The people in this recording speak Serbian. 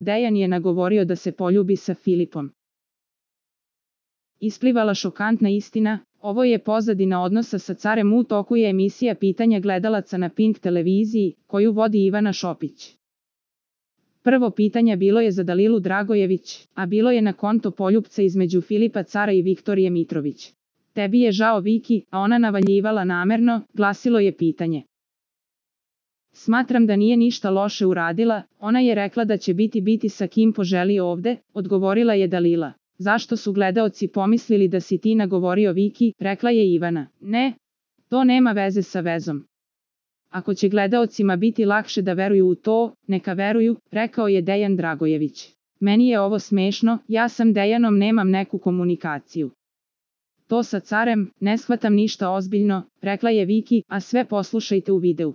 Dejan je nagovorio da se poljubi sa Filipom. Isplivala šokantna istina, ovo je pozadina odnosa sa carem u toku je emisija pitanja gledalaca na Pink televiziji, koju vodi Ivana Šopić. Prvo pitanje bilo je za Dalilu Dragojević, a bilo je na konto poljupca između Filipa Cara i Viktorije Mitrović. Tebi je žao Viki, a ona navaljivala namerno, glasilo je pitanje. Smatram da nije ništa loše uradila, ona je rekla da će biti biti sa kim poželi ovde, odgovorila je Dalila. Zašto su gledaoci pomislili da si ti nagovorio Viki, rekla je Ivana. Ne, to nema veze sa vezom. Ako će gledaocima biti lakše da veruju u to, neka veruju, rekao je Dejan Dragojević. Meni je ovo smešno, ja sam Dejanom nemam neku komunikaciju. To sa carem, ne shvatam ništa ozbiljno, rekla je Viki, a sve poslušajte u videu.